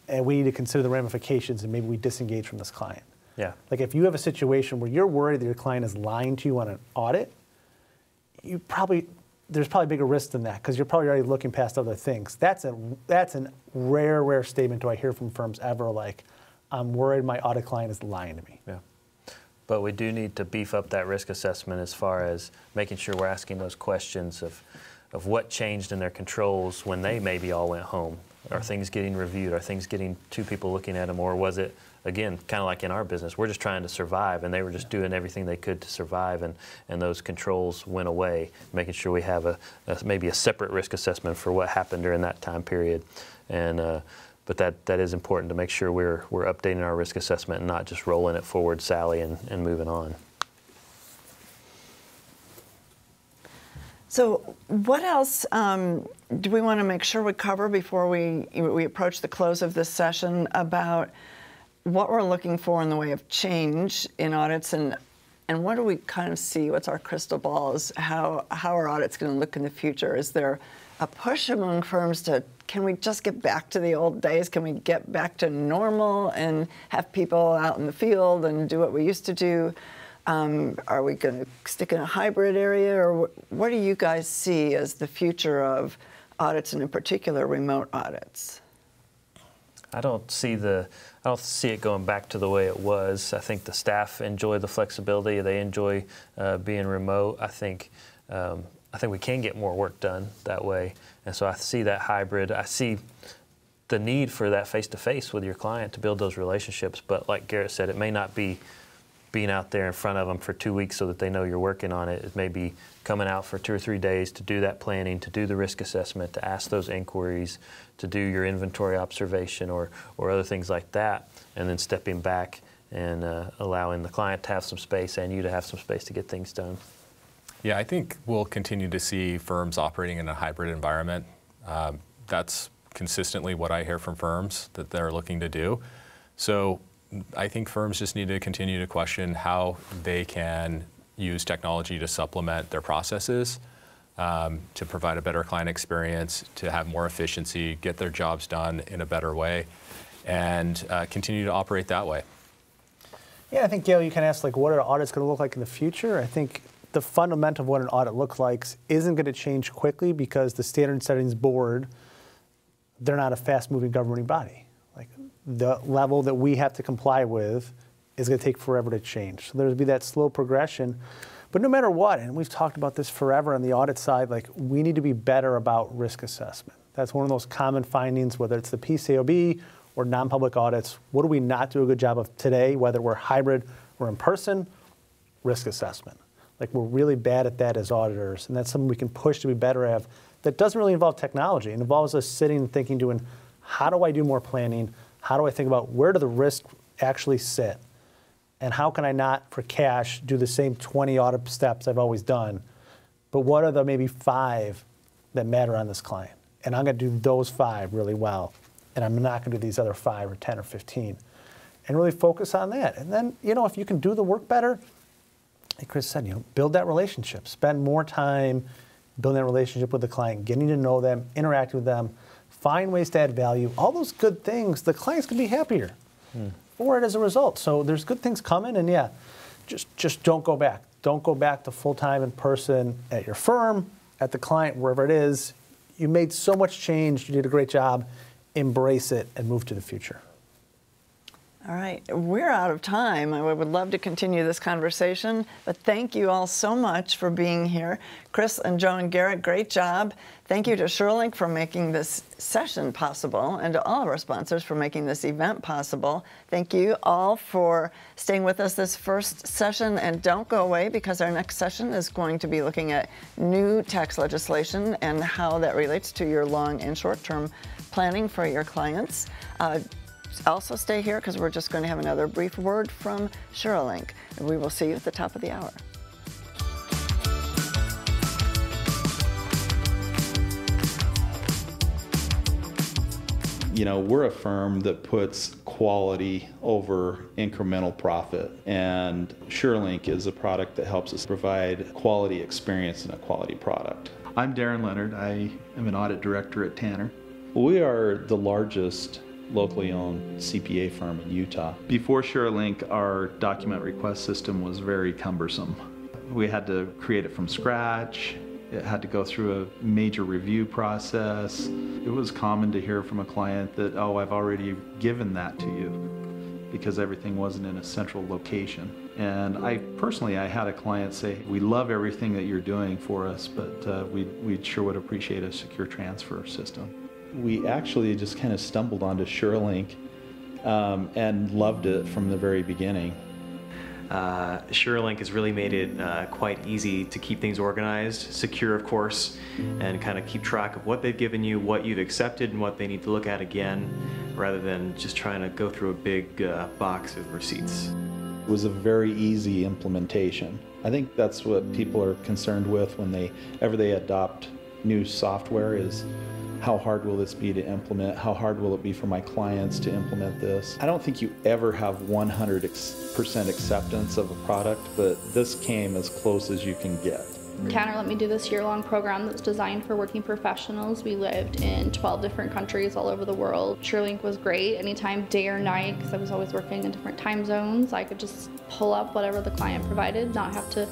and we need to consider the ramifications, and maybe we disengage from this client. Yeah. Like if you have a situation where you're worried that your client is lying to you on an audit, you probably there's probably bigger risk than that because you're probably already looking past other things. That's a that's a rare rare statement do I hear from firms ever like, I'm worried my audit client is lying to me. Yeah. But we do need to beef up that risk assessment as far as making sure we're asking those questions of, of what changed in their controls when they maybe all went home. Are things getting reviewed? Are things getting two people looking at them? Or was it, again, kind of like in our business, we're just trying to survive and they were just doing everything they could to survive and, and those controls went away, making sure we have a, a maybe a separate risk assessment for what happened during that time period. And uh, but that, that is important to make sure we're, we're updating our risk assessment and not just rolling it forward, SALY, and, and moving on. So, what else um, do we want to make sure we cover before we we approach the close of this session about what we're looking for in the way of change in audits and and what do we kind of see? What's our crystal ball? Is how how are audits going to look in the future? Is there a push among firms to can we just get back to the old days? Can we get back to normal and have people out in the field and do what we used to do? Um, are we going to stick in a hybrid area, or what do you guys see as the future of audits, and in particular, remote audits? I don't see the I don't see it going back to the way it was. I think the staff enjoy the flexibility. They enjoy uh, being remote. I think um, I think we can get more work done that way. And so I see that hybrid. I see the need for that face to face with your client to build those relationships. But like Garrett said, it may not be being out there in front of them for two weeks so that they know you're working on it. It may be coming out for two or three days to do that planning, to do the risk assessment, to ask those inquiries, to do your inventory observation or, or other things like that, and then stepping back and uh, allowing the client to have some space and you to have some space to get things done. Yeah, I think we'll continue to see firms operating in a hybrid environment. Um, that's consistently what I hear from firms that they're looking to do. So I think firms just need to continue to question how they can use technology to supplement their processes, um, to provide a better client experience, to have more efficiency, get their jobs done in a better way, and uh, continue to operate that way. Yeah, I think Gail, you can ask like, what are audits going to look like in the future? I think the fundamental of what an audit looks like isn't going to change quickly because the standard settings board, they're not a fast-moving governing body Like the level that we have to comply with is going to take forever to change. So there's be that slow progression. But no matter what, and we've talked about this forever on the audit side, like we need to be better about risk assessment. That's one of those common findings, whether it's the PCAOB or non-public audits. What do we not do a good job of today, whether we're hybrid or in person? Risk assessment. Like we're really bad at that as auditors, and that's something we can push to be better at. That doesn't really involve technology. It involves us sitting and thinking, doing, how do I do more planning? How do I think about where do the risks actually sit? And how can I not, for cash, do the same 20 audit steps I've always done? But what are the maybe five that matter on this client? And I'm going to do those five really well. And I'm not going to do these other five or 10 or 15. And really focus on that. And then, you know, if you can do the work better, like Chris said, you know, build that relationship. Spend more time building that relationship with the client, getting to know them, interacting with them, find ways to add value. All those good things, the client's to be happier hmm. for it as a result. So there's good things coming, and yeah, just just don't go back. Don't go back to full time in person at your firm, at the client, wherever it is. You made so much change. You did a great job. Embrace it and move to the future. All right, we're out of time. I would love to continue this conversation, but thank you all so much for being here. Chris and Joan Garrett, great job. Thank you to Suralink for making this session possible and to all of our sponsors for making this event possible. Thank you all for staying with us this first session and don't go away because our next session is going to be looking at new tax legislation and how that relates to your long and short term planning for your clients. Uh, also stay here because we're just going to have another brief word from Suralink. And we will see you at the top of the hour. you know, we're a firm that puts quality over incremental profit. And Suralink is a product that helps us provide quality experience and a quality product. I'm Darren Leonard. I am an audit director at Tanner. We are the largest locally owned CPA firm in Utah. Before Suralink, our document request system was very cumbersome. We had to create it from scratch. It had to go through a major review process. It was common to hear from a client that, oh, I've already given that to you because everything wasn't in a central location. And I personally, I had a client say, we love everything that you're doing for us, but uh, we, we sure would appreciate a secure transfer system we actually just kind of stumbled onto Suralink um, and loved it from the very beginning. Uh, Suralink has really made it uh, quite easy to keep things organized, secure, of course, and kind of keep track of what they've given you, what you've accepted, and what they need to look at again, rather than just trying to go through a big uh, box of receipts. It was a very easy implementation. I think that's what people are concerned with when they ever they adopt new software is how hard will this be to implement? How hard will it be for my clients to implement this? I don't think you ever have 100% acceptance of a product, but this came as close as you can get. Tanner let me do this year-long program that's designed for working professionals. We lived in 12 different countries all over the world. Suralink was great anytime, day or night, because I was always working in different time zones. I could just pull up whatever the client provided, not have to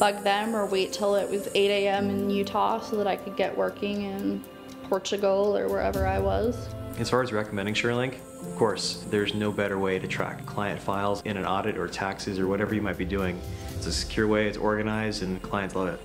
bug them or wait till it was 8 a.m. in Utah so that I could get working and Portugal or wherever I was. As far as recommending Suralink, of course, there's no better way to track client files in an audit or taxes or whatever you might be doing. It's a secure way, it's organized, and clients love it.